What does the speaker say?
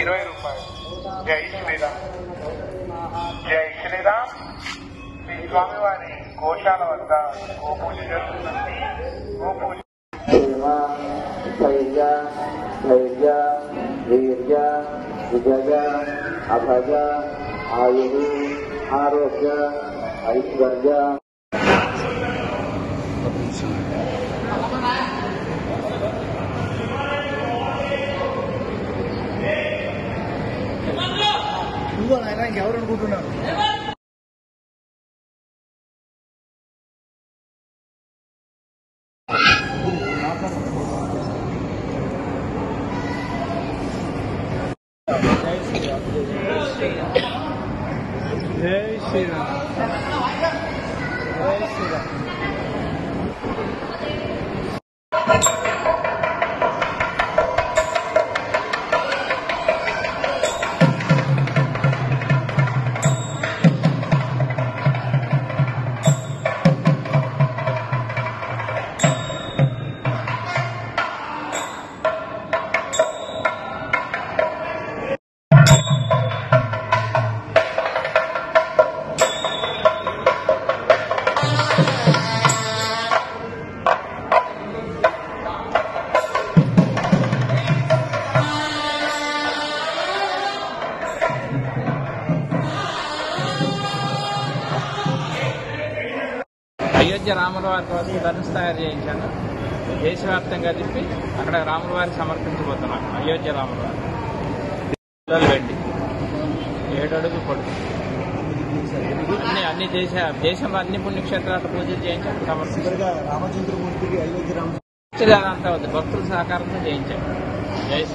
ఇరవై రూపాయలు జై శ్రీరామ్ జై శ్రీరామ్ శ్రీ స్వామివారి గోశాల వద్ద గోపూజ జరుగుతుంది గోపూజ ప్రేమ ధైర్య ధైర్య వీర్య విజయ అభయ ఆయు ఆరోగ్య ఐశ్వర్య నువ్వు నాయన ఇంకెవరు అనుకుంటున్నావు జై శ్రీరామ్ జై శ్రీరామ్ అయోధ్య రాముల వారి కోసం ధనుసు తయారు చేయించాను. దేశవ్యాప్తంగా తిప్పి అక్కడ రాముల వారికి సమర్పించబోతున్నాను. అయోధ్య రాముల వారి పిల్లలు వెండి ఏడు అడుగు అన్ని అన్ని దేశ దేశంలో అన్ని పుణ్యక్షేత్రాలు పూజలు చివరిగా రామచంద్రమూర్తికి అయోధ్య రామ అంతా ఉంది భక్తుల సహకారంతో చేయించాను